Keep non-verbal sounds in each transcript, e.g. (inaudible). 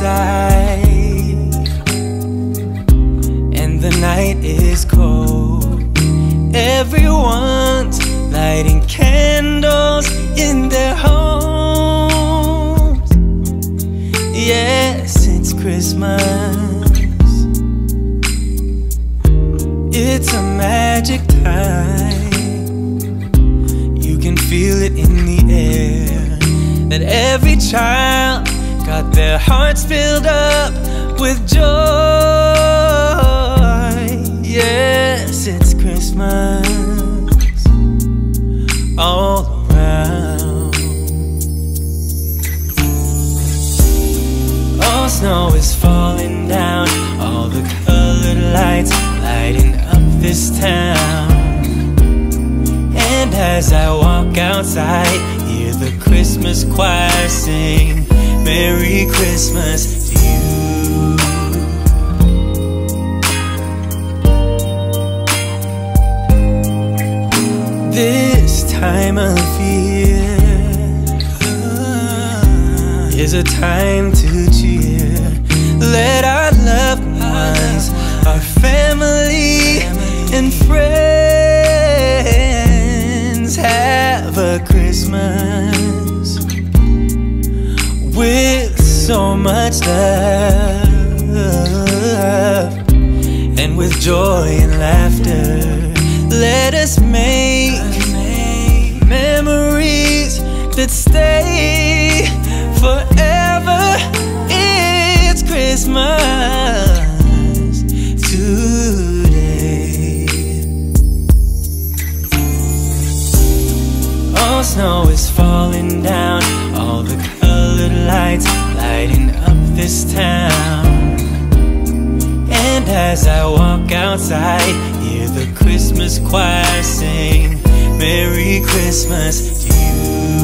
outside and the night is cold. Everyone's lighting candles in their homes. Yes, it's Christmas. It's a magic time. You can feel it in the air that every child their hearts filled up with joy. Yes, it's Christmas all around. All snow is falling down, all the colored lights lighting up this town. And as I walk outside, hear the Christmas choir sing Merry Christmas to you. This time of year is a time to cheer. Let our loved ones, our family, and friends much love outside, hear the Christmas choir sing Merry Christmas to you.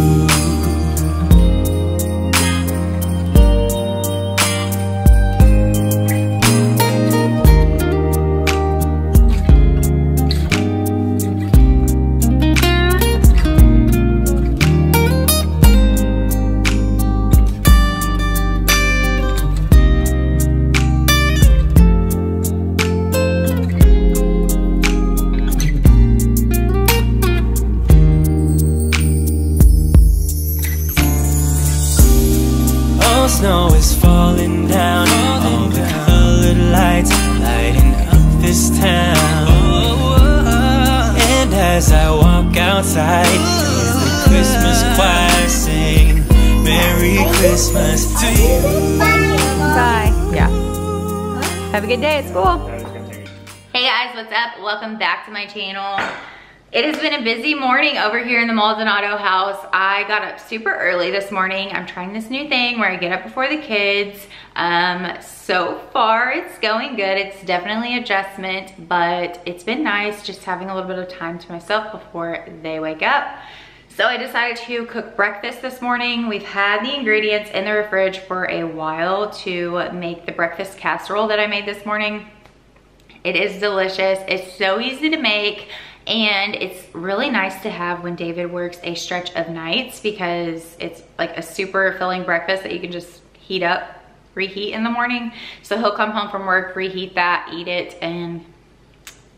As I walk outside, hear the Christmas choir sing Merry Christmas to you. Bye. Yeah. Have a good day at school. Hey guys, what's up? Welcome back to my channel. It has been a busy morning over here in the Maldonado house. I got up super early this morning. I'm trying this new thing where I get up before the kids. Um, so far, it's going good. It's definitely adjustment, but it's been nice just having a little bit of time to myself before they wake up. So I decided to cook breakfast this morning. We've had the ingredients in the fridge for a while to make the breakfast casserole that I made this morning. It is delicious. It's so easy to make and it's really nice to have when David works a stretch of nights because it's like a super filling breakfast that you can just heat up, reheat in the morning. So he'll come home from work, reheat that, eat it, and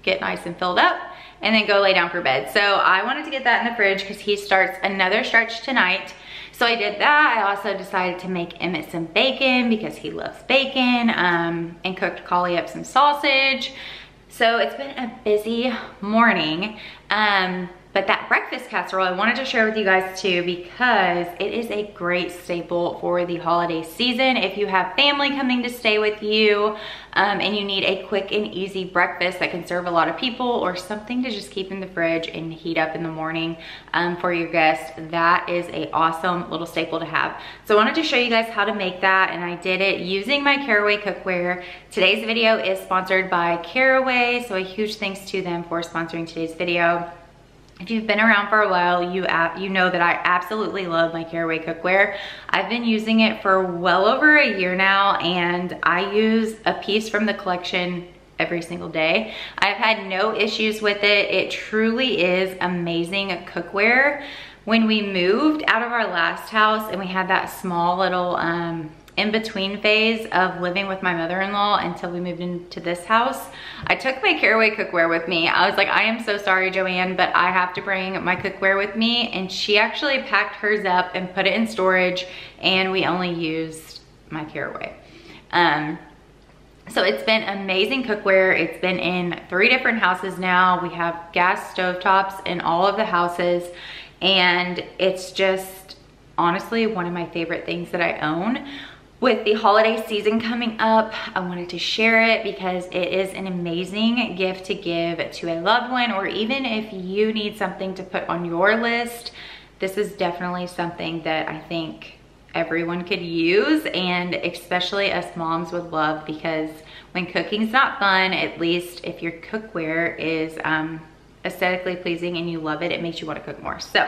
get nice and filled up and then go lay down for bed. So I wanted to get that in the fridge because he starts another stretch tonight. So I did that. I also decided to make Emmett some bacon because he loves bacon um, and cooked Collie up some sausage. So it's been a busy morning. Um, but that breakfast casserole I wanted to share with you guys too because it is a great staple for the holiday season. If you have family coming to stay with you um, and you need a quick and easy breakfast that can serve a lot of people or something to just keep in the fridge and heat up in the morning um, for your guests, that is a awesome little staple to have. So I wanted to show you guys how to make that and I did it using my Caraway cookware. Today's video is sponsored by Caraway, so a huge thanks to them for sponsoring today's video. If you've been around for a while, you you know that I absolutely love my Caraway cookware. I've been using it for well over a year now and I use a piece from the collection every single day. I've had no issues with it. It truly is amazing cookware. When we moved out of our last house and we had that small little um, in-between phase of living with my mother-in-law until we moved into this house. I took my caraway cookware with me. I was like, I am so sorry, Joanne, but I have to bring my cookware with me. And she actually packed hers up and put it in storage and we only used my caraway. Um, so it's been amazing cookware. It's been in three different houses now. We have gas stovetops in all of the houses and it's just honestly one of my favorite things that I own. With the holiday season coming up, I wanted to share it because it is an amazing gift to give to a loved one or even if you need something to put on your list, this is definitely something that I think everyone could use and especially us moms would love because when cooking's not fun, at least if your cookware is um, aesthetically pleasing and you love it, it makes you want to cook more. So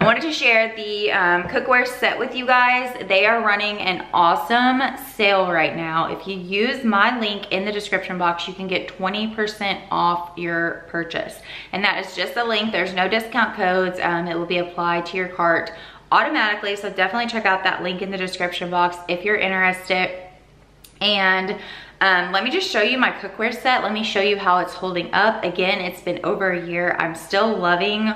I wanted to share the um, cookware set with you guys. They are running an awesome sale right now. If you use my link in the description box, you can get 20% off your purchase. And that is just a link. There's no discount codes. Um, it will be applied to your cart automatically. So definitely check out that link in the description box if you're interested. And um, let me just show you my cookware set. Let me show you how it's holding up. Again, it's been over a year. I'm still loving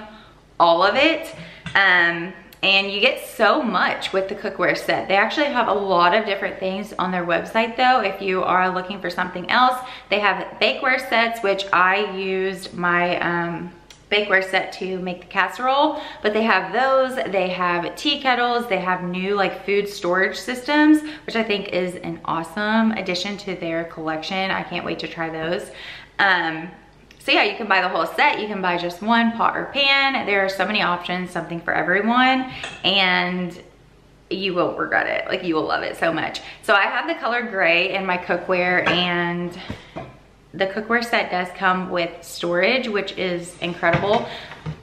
all of it. Um, and you get so much with the cookware set. They actually have a lot of different things on their website though. If you are looking for something else, they have bakeware sets, which I used my um, bakeware set to make the casserole, but they have those, they have tea kettles, they have new like food storage systems, which I think is an awesome addition to their collection. I can't wait to try those. Um, so yeah, you can buy the whole set. You can buy just one pot or pan. There are so many options, something for everyone. And you will regret it. Like you will love it so much. So I have the color gray in my cookware and the cookware set does come with storage, which is incredible.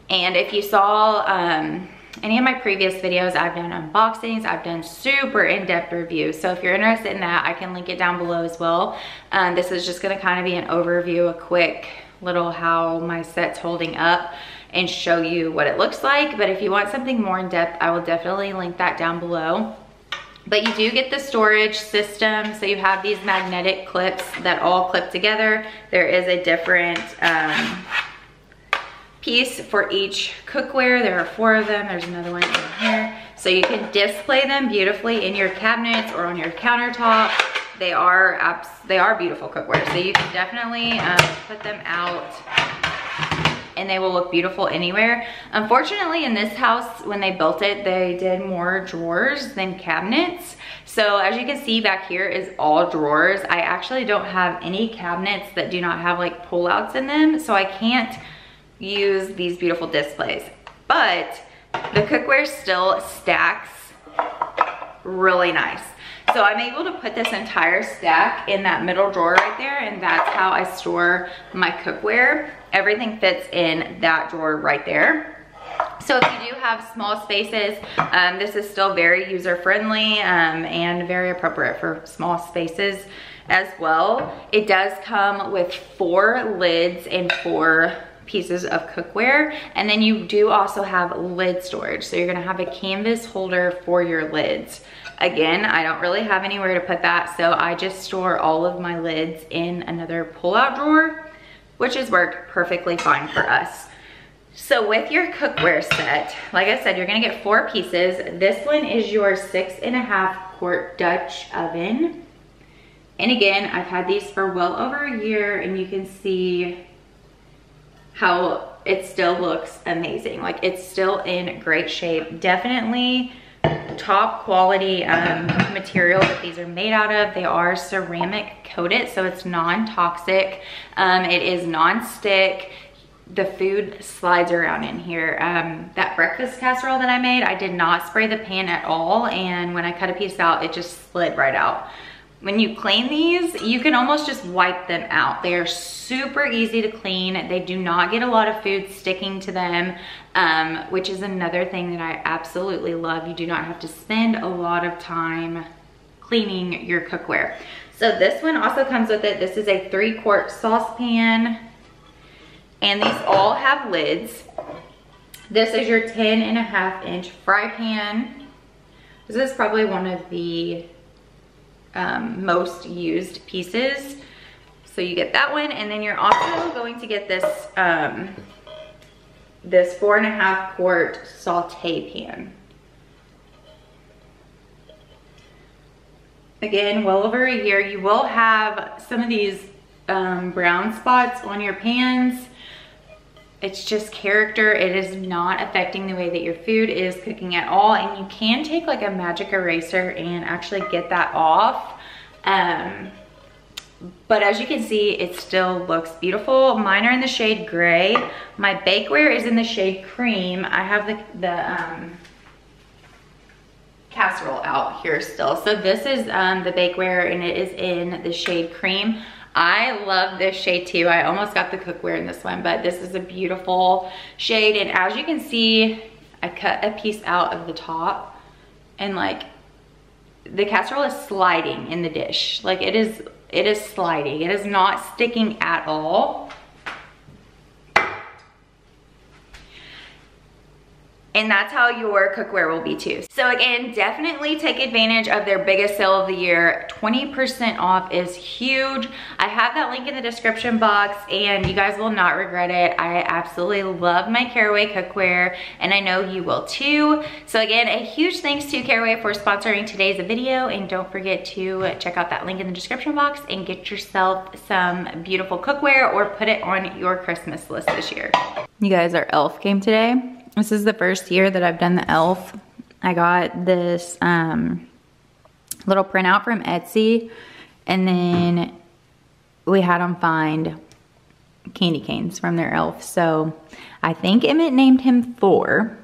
And if you saw um, any of my previous videos, I've done unboxings, I've done super in-depth reviews. So if you're interested in that, I can link it down below as well. Um, this is just gonna kind of be an overview, a quick little how my set's holding up and show you what it looks like. But if you want something more in depth, I will definitely link that down below. But you do get the storage system. So you have these magnetic clips that all clip together. There is a different um, piece for each cookware. There are four of them. There's another one in here. So you can display them beautifully in your cabinets or on your countertop they are they are beautiful cookware so you can definitely um, put them out and they will look beautiful anywhere. Unfortunately in this house when they built it they did more drawers than cabinets. So as you can see back here is all drawers. I actually don't have any cabinets that do not have like pullouts in them so i can't use these beautiful displays. But the cookware still stacks really nice so I'm able to put this entire stack in that middle drawer right there and that's how I store my cookware. Everything fits in that drawer right there. So if you do have small spaces, um, this is still very user friendly um, and very appropriate for small spaces as well. It does come with four lids and four pieces of cookware. And then you do also have lid storage. So you're gonna have a canvas holder for your lids. Again, I don't really have anywhere to put that, so I just store all of my lids in another pull-out drawer, which has worked perfectly fine for us. So with your cookware set, like I said, you're gonna get four pieces. This one is your six and a half quart Dutch oven. And again, I've had these for well over a year and you can see how it still looks amazing. Like it's still in great shape. Definitely top quality um, material that these are made out of. They are ceramic coated, so it's non-toxic. Um, it is non-stick. The food slides around in here. Um, that breakfast casserole that I made, I did not spray the pan at all. And when I cut a piece out, it just slid right out. When you clean these, you can almost just wipe them out. They are super easy to clean. They do not get a lot of food sticking to them, um, which is another thing that I absolutely love. You do not have to spend a lot of time cleaning your cookware. So this one also comes with it. This is a three quart saucepan and these all have lids. This is your 10 and a half inch fry pan. This is probably one of the um, most used pieces. So you get that one, and then you're also going to get this, um, this four and a half quart saute pan. Again, well over a year, you will have some of these um, brown spots on your pans. It's just character. It is not affecting the way that your food is cooking at all. And you can take like a magic eraser and actually get that off. Um, but as you can see, it still looks beautiful. Mine are in the shade gray. My bakeware is in the shade cream. I have the, the um, casserole out here still. So this is um, the bakeware and it is in the shade cream. I love this shade too. I almost got the cookware in this one, but this is a beautiful shade. And as you can see, I cut a piece out of the top and like the casserole is sliding in the dish. Like it is, it is sliding. It is not sticking at all. And that's how your cookware will be too. So again, definitely take advantage of their biggest sale of the year. 20% off is huge. I have that link in the description box and you guys will not regret it. I absolutely love my Caraway cookware and I know you will too. So again, a huge thanks to Caraway for sponsoring today's video and don't forget to check out that link in the description box and get yourself some beautiful cookware or put it on your Christmas list this year. You guys, our elf came today this is the first year that I've done the elf. I got this um, little printout from Etsy and then we had them find candy canes from their elf. So I think Emmett named him Thor.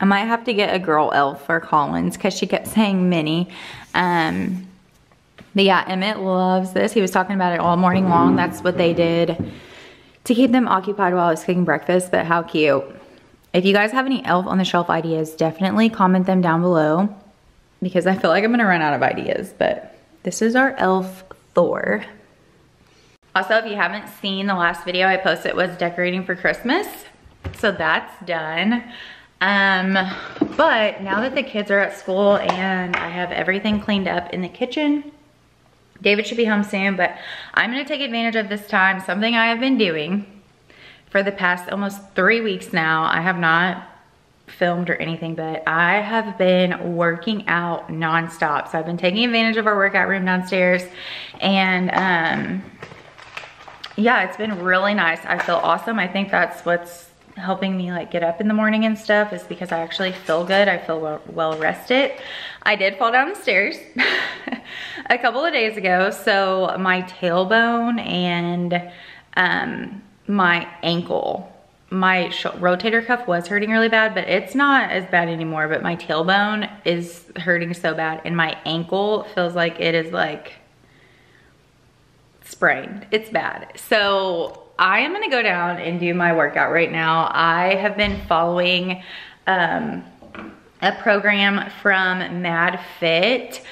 I might have to get a girl elf for Collins because she kept saying Minnie. Um, but yeah, Emmett loves this. He was talking about it all morning long. That's what they did to keep them occupied while I was cooking breakfast, but how cute. If you guys have any elf on the shelf ideas, definitely comment them down below because I feel like I'm gonna run out of ideas, but this is our elf Thor. Also, if you haven't seen the last video I posted was decorating for Christmas. So that's done. Um, but now that the kids are at school and I have everything cleaned up in the kitchen, David should be home soon, but I'm gonna take advantage of this time, something I have been doing for the past almost three weeks now. I have not filmed or anything, but I have been working out nonstop. So I've been taking advantage of our workout room downstairs and um, yeah, it's been really nice. I feel awesome. I think that's what's helping me like get up in the morning and stuff is because I actually feel good. I feel well, well rested. I did fall down the stairs (laughs) a couple of days ago. So my tailbone and um, my ankle. My rotator cuff was hurting really bad, but it's not as bad anymore. But my tailbone is hurting so bad and my ankle feels like it is like sprained. It's bad. So I am gonna go down and do my workout right now. I have been following um, a program from Mad Fit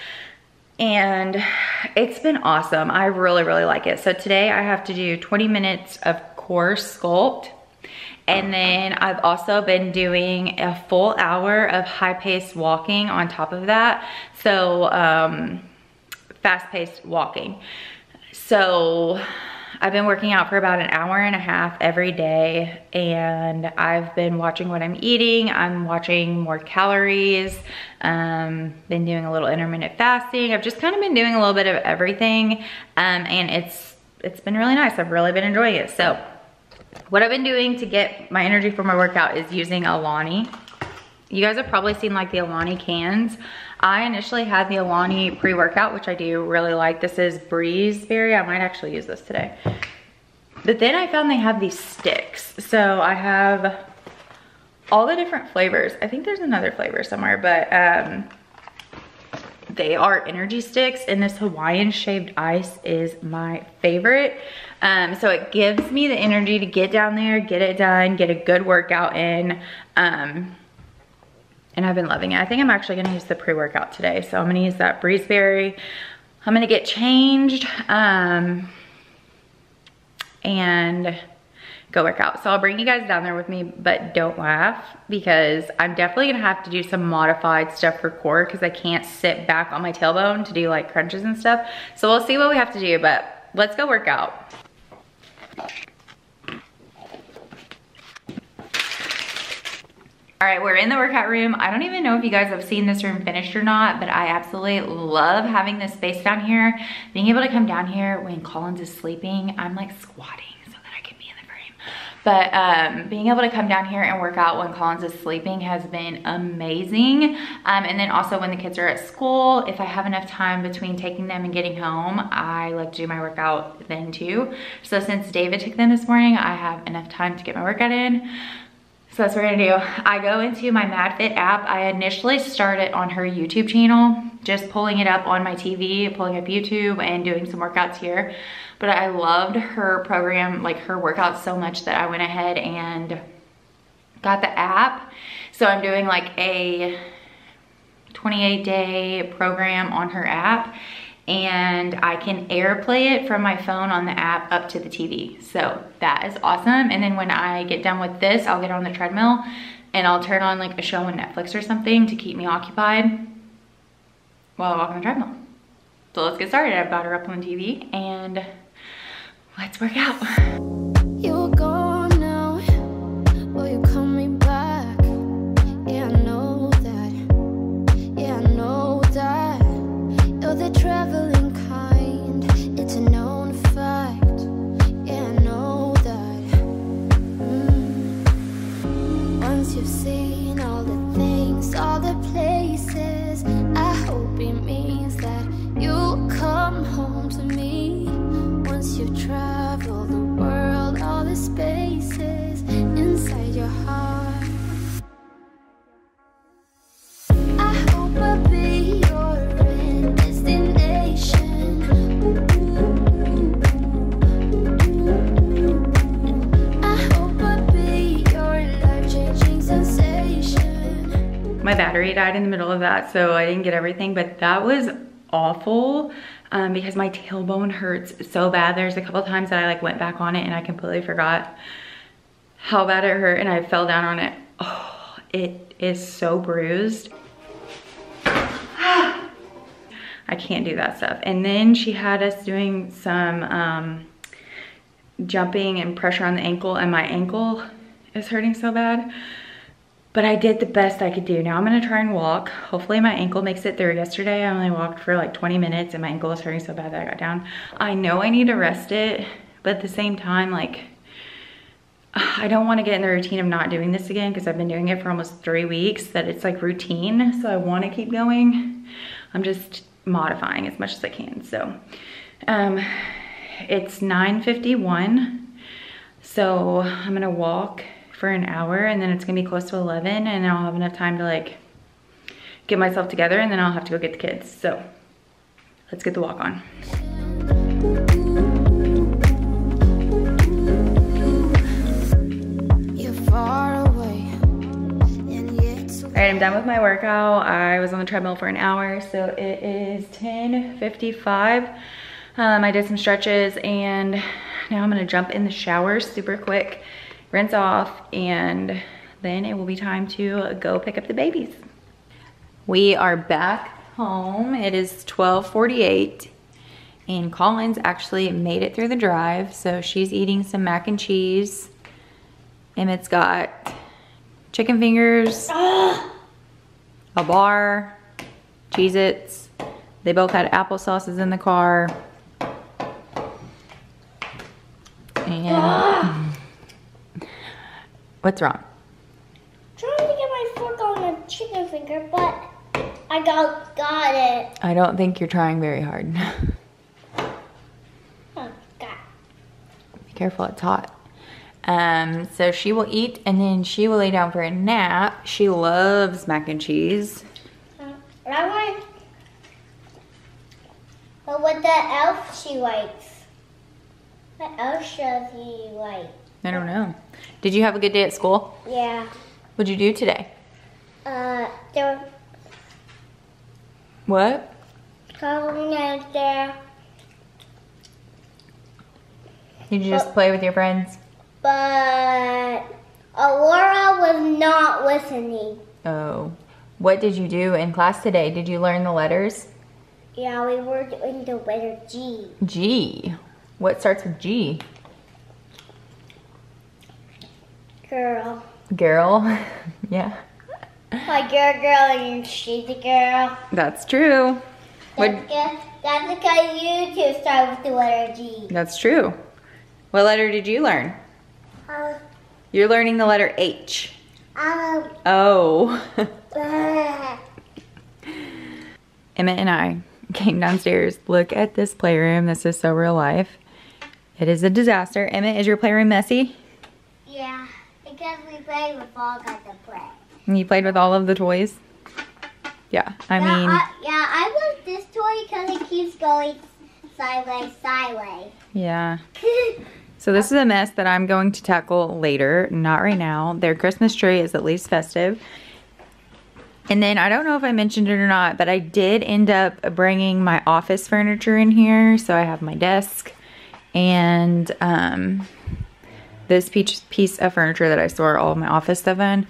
and it's been awesome. I really, really like it. So today I have to do 20 minutes of core sculpt. And then I've also been doing a full hour of high paced walking on top of that. So um, fast paced walking. So I've been working out for about an hour and a half every day and I've been watching what I'm eating. I'm watching more calories, um, been doing a little intermittent fasting. I've just kind of been doing a little bit of everything um, and it's it's been really nice. I've really been enjoying it. So what I've been doing to get my energy for my workout is using Alani. You guys have probably seen like the Alani cans. I initially had the Alani pre-workout, which I do really like. This is Breezeberry. I might actually use this today. But then I found they have these sticks. So I have all the different flavors. I think there's another flavor somewhere, but um, they are energy sticks and this Hawaiian shaved ice is my favorite. Um, so it gives me the energy to get down there, get it done, get a good workout in. Um, and I've been loving it. I think I'm actually gonna use the pre-workout today. So I'm gonna use that Breezeberry. I'm gonna get changed. Um, and go work out. So I'll bring you guys down there with me, but don't laugh because I'm definitely gonna have to do some modified stuff for core because I can't sit back on my tailbone to do like crunches and stuff. So we'll see what we have to do, but let's go work out. All right, we're in the workout room. I don't even know if you guys have seen this room finished or not, but I absolutely love having this space down here. Being able to come down here when Collins is sleeping, I'm like squatting so that I can be in the frame. But um, being able to come down here and work out when Collins is sleeping has been amazing. Um, and then also when the kids are at school, if I have enough time between taking them and getting home, I like to do my workout then too. So since David took them this morning, I have enough time to get my workout in. So that's what we're gonna do. I go into my MadFit app. I initially started on her YouTube channel, just pulling it up on my TV, pulling up YouTube and doing some workouts here. But I loved her program, like her workouts so much that I went ahead and got the app. So I'm doing like a 28 day program on her app and I can airplay it from my phone on the app up to the TV. So that is awesome. And then when I get done with this, I'll get on the treadmill and I'll turn on like a show on Netflix or something to keep me occupied while I walk on the treadmill. So let's get started. I've got her up on the TV and let's work out. Traveling in the middle of that, so I didn't get everything, but that was awful um, because my tailbone hurts so bad. There's a couple times that I like went back on it and I completely forgot how bad it hurt and I fell down on it. Oh, it is so bruised. (sighs) I can't do that stuff. And then she had us doing some um, jumping and pressure on the ankle and my ankle is hurting so bad. But I did the best I could do. Now I'm gonna try and walk. Hopefully my ankle makes it through. Yesterday I only walked for like 20 minutes and my ankle was hurting so bad that I got down. I know I need to rest it, but at the same time, like, I don't wanna get in the routine of not doing this again because I've been doing it for almost three weeks that it's like routine. So I wanna keep going. I'm just modifying as much as I can. So um, it's 9.51. So I'm gonna walk for an hour and then it's gonna be close to 11 and I'll have enough time to like get myself together and then I'll have to go get the kids. So let's get the walk on. You're far away, and yet so All right, I'm done with my workout. I was on the treadmill for an hour, so it is 10.55. Um, I did some stretches and now I'm gonna jump in the shower super quick, rinse off, and then it will be time to go pick up the babies. We are back home. It is 1248 and Collins actually made it through the drive. So she's eating some mac and cheese. Emmett's got chicken fingers, (gasps) a bar, Cheez-Its. They both had apple sauces in the car. And (gasps) ah! What's wrong? trying to get my fork on a chicken finger, but I got got it. I don't think you're trying very hard. (laughs) Oh, got. Be careful, it's hot. Um, so she will eat and then she will lay down for a nap. She loves mac and cheese. Uh, I want. But what the elf she likes? What else does he like? I don't know. Did you have a good day at school? Yeah. What'd you do today? Uh, there What? going out there. Did you just play with your friends? but Aurora was not listening. Oh. What did you do in class today? Did you learn the letters? Yeah, we were doing the letter G. G. What starts with G? Girl. Girl. (laughs) yeah. Like you're a girl and she's a girl. That's true. That's, good. That's because you two start with the letter G. that's true. What letter did you learn? Uh, You're learning the letter H. um, Oh. (laughs) uh, Emmett and I came downstairs. Look at this playroom. This is so real life. It is a disaster. Emmett, is your playroom messy? yeah, because we play with all kinds of play. And You played with all of the toys? Yeah, I yeah, mean, I, yeah, I love this toy because it keeps going sideways, sideways. yeah. (laughs) So this is a mess that I'm going to tackle later, not right now. Their Christmas tree is at least festive. And then I don't know if I mentioned it or not, but I did end up bringing my office furniture in here. So I have my desk and um, this piece, piece of furniture that I store all of my office stuff in.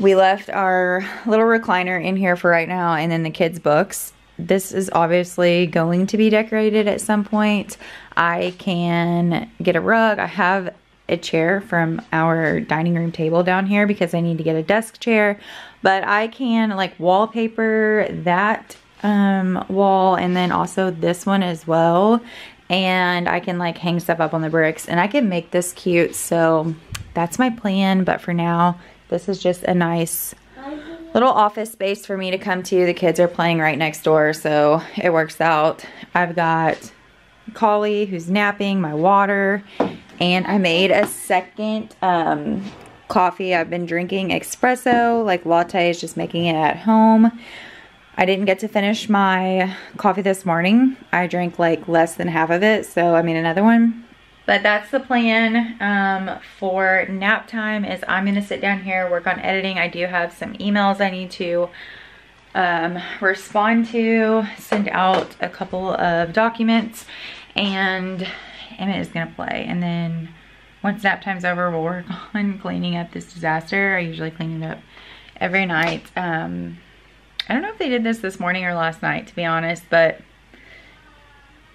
We left our little recliner in here for right now and then the kids' books. This is obviously going to be decorated at some point. I can get a rug. I have a chair from our dining room table down here because I need to get a desk chair. But I can like wallpaper that um, wall and then also this one as well. And I can like hang stuff up on the bricks and I can make this cute. So that's my plan. But for now, this is just a nice little office space for me to come to. The kids are playing right next door, so it works out. I've got Collie who's napping, my water, and I made a second um, coffee. I've been drinking espresso, like lattes, just making it at home. I didn't get to finish my coffee this morning. I drank like less than half of it, so I made another one. But that's the plan um, for nap time is I'm gonna sit down here, work on editing. I do have some emails I need to um, respond to, send out a couple of documents, and Emmett is gonna play. And then once nap time's over, we'll work (laughs) on cleaning up this disaster. I usually clean it up every night. Um, I don't know if they did this this morning or last night, to be honest, but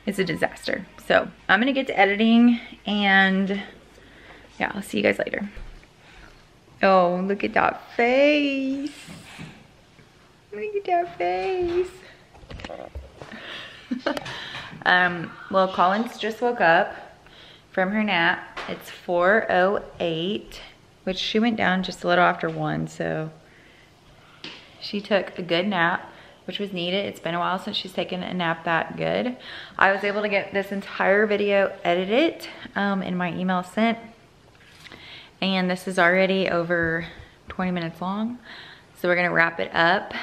it's a disaster. So I'm gonna get to editing and yeah, I'll see you guys later. Oh, look at that face. Look at that face. (laughs) um, well, Collins just woke up from her nap. It's 4.08, which she went down just a little after one, so she took a good nap which was needed. It's been a while since she's taken a nap that good. I was able to get this entire video edited um, in my email sent. And this is already over 20 minutes long. So we're gonna wrap it up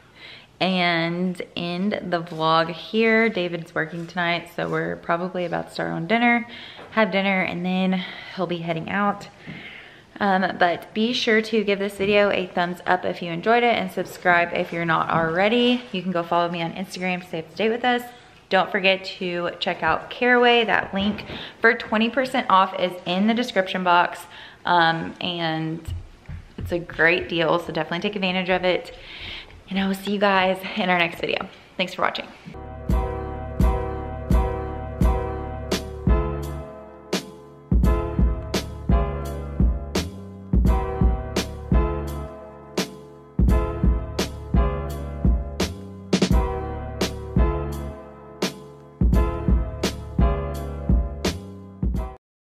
(laughs) and end the vlog here. David's working tonight, so we're probably about to start on dinner, have dinner, and then he'll be heading out. Um, but be sure to give this video a thumbs up if you enjoyed it and subscribe if you're not already. You can go follow me on Instagram to stay up to date with us. Don't forget to check out Caraway. That link for 20% off is in the description box. Um, and it's a great deal, so definitely take advantage of it. And I will see you guys in our next video. Thanks for watching.